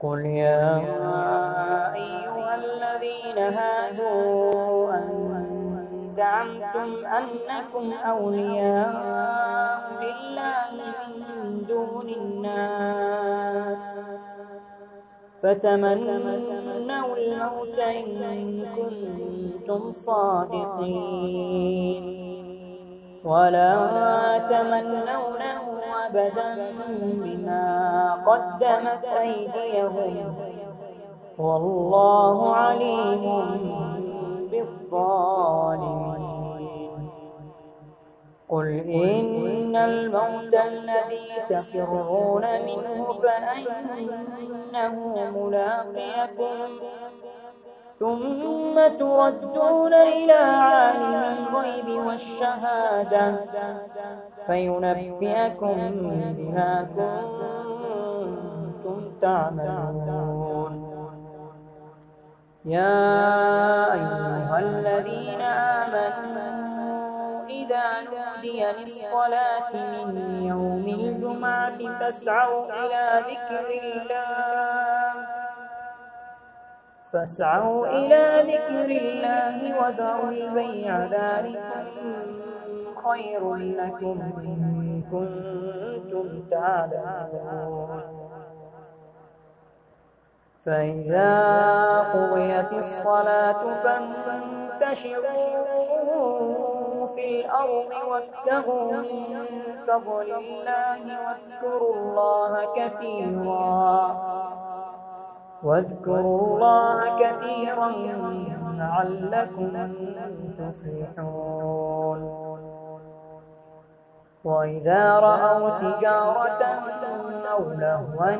قل يا أيها الذين هادوا أن زعمتم أنكم أولياء لله من دون الناس فتمنوا الموت إن كنتم صادقين ولا تمنونه أبدا بما قدمت أيديهم. والله عليم بالظالمين. قل إن الموت الذي تفرون منه فإنه ملاقيكم. ثم تردون إلى عالم الغيب والشهادة فينبئكم بما كنتم تعملون. يا أيها الذين آمنوا إذا نودي للصلاة من يوم الجمعة فاسعوا إلى ذكر الله. فاسعوا إلى ذكر الله وذروا البيع ذلكم خير لكم إن كنتم تعلمون. فإذا قضيت الصلاة فانتشروا في الأرض وابتغوا من فضل الله واذكروا الله كثيرا. واذكروا الله كثيرا لعلكم تفلحون. وإذا رأوا تجارة أو لهوا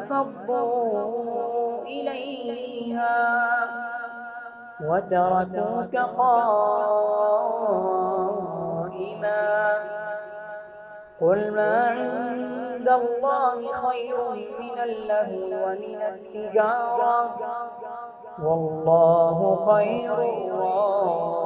انفضوا إليها وتركوك قائما. قل ما عند الله خير من اللهو ومن التجارة. والله خير الرازقين.